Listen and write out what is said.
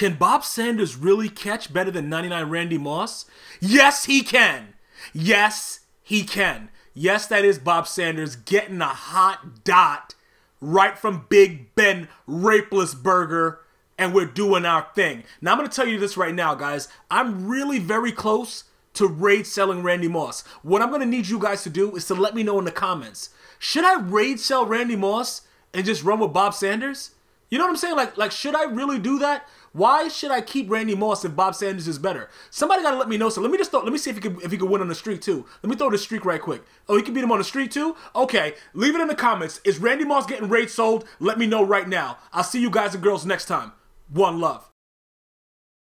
Can Bob Sanders really catch better than 99 Randy Moss? Yes, he can. Yes, he can. Yes, that is Bob Sanders getting a hot dot right from Big Ben Roethlisberger, and we're doing our thing. Now, I'm going to tell you this right now, guys. I'm really very close to rage selling Randy Moss. What I'm going to need you guys to do is to let me know in the comments. Should I rage sell Randy Moss and just run with Bob Sanders? You know what I'm saying? Like, like, should I really do that? Why should I keep Randy Moss if Bob Sanders is better? Somebody gotta let me know. So let me just throw, let me see if he could if he could win on the streak too. Let me throw the streak right quick. Oh, he can beat him on the streak too. Okay, leave it in the comments. Is Randy Moss getting rage sold? Let me know right now. I'll see you guys and girls next time. One love.